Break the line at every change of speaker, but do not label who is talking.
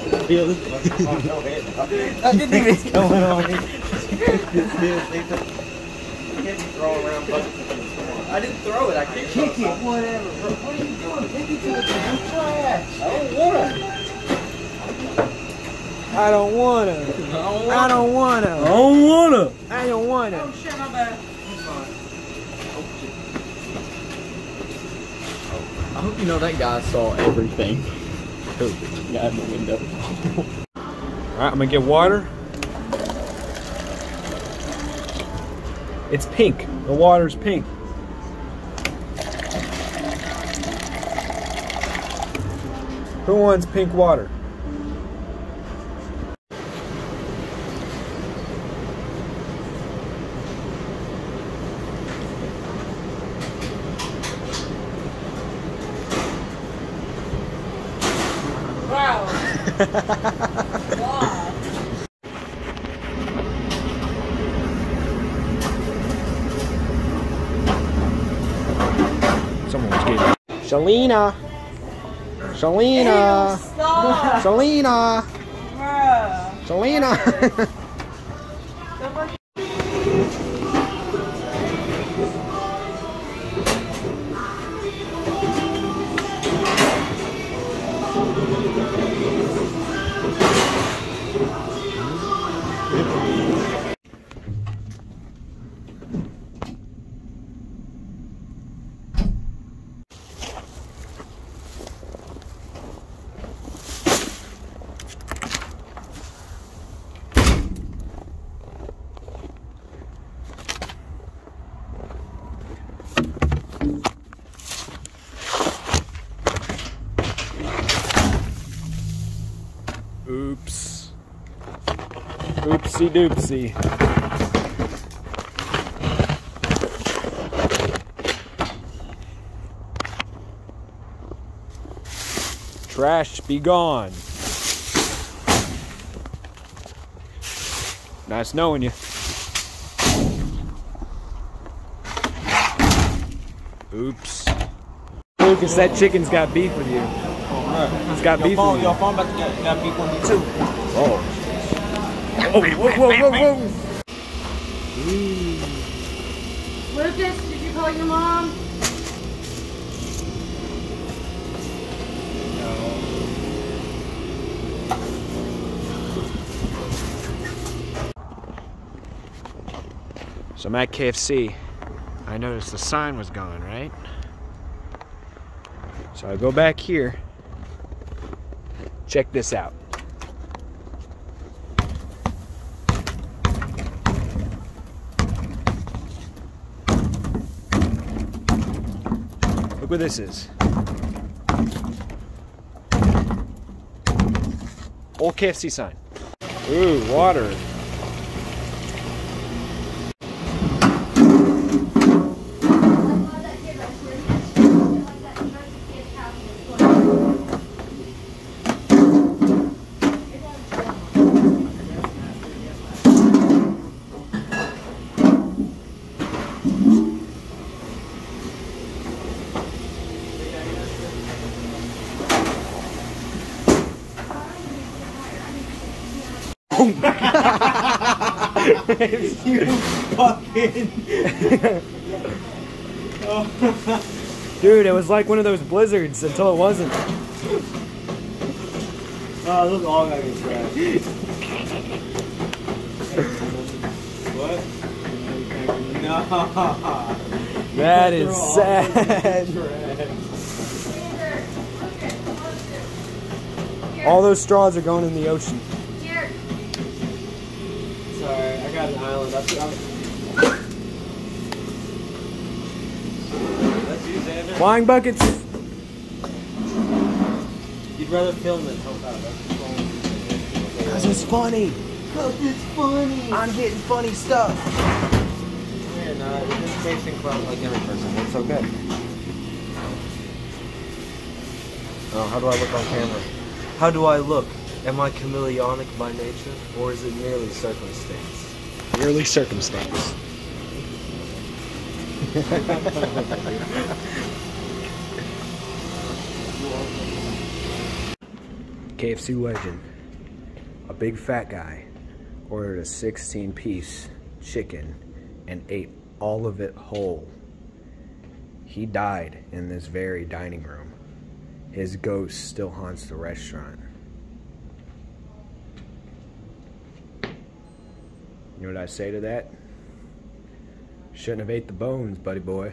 feel this.
I didn't even.
What's going on.
I didn't throw it. I kicked
Kick
it.
it, whatever. What are you doing? Kick it to the damn trash.
I don't want to.
I don't wanna. I don't wanna.
I don't wanna.
I don't wanna.
Oh shit, my bad.
I hope you know that guy saw everything. In the window.
Alright, I'm gonna get water. It's pink. The water's pink. Who wants pink water?
Wow.
Someone's getting. Shalina. Shalina.
Ew, stop.
Shalina.
Bruh.
Shalina. Oopsie doopsie. Trash be gone. Nice knowing you. Oops. Lucas, that chicken's got beef with you. It's got
Your
beef
phone,
with
your phone about to get, got beef with me too.
Oh. Oh, whoa, whoa, whoa, whoa.
Lucas, did you call your mom?
So I'm at KFC. I noticed the sign was gone, right? So I go back here. Check this out. What this is. Old KFC sign. Ooh, water.
Oh you fucking.
Dude, it was like one of those blizzards until it wasn't.
Oh, all gotta get trash. what? No.
That is sad. All those straws are going in the ocean.
I got an. That's, I'm... That's you, Zander.
Flying buckets.
You'd rather film than help out. That's the problem.
Cause it's funny.
Cause it's funny.
I'm getting funny stuff.
You're not. You're just chasing clout like every person. It's so good. Oh, how do I look on camera? How do I look? Am I chameleonic by nature, or is it merely circumstance?
Early circumstance. KFC legend, a big fat guy, ordered a 16 piece chicken and ate all of it whole. He died in this very dining room. His ghost still haunts the restaurant. You know what I say to that? Shouldn't have ate the bones, buddy boy.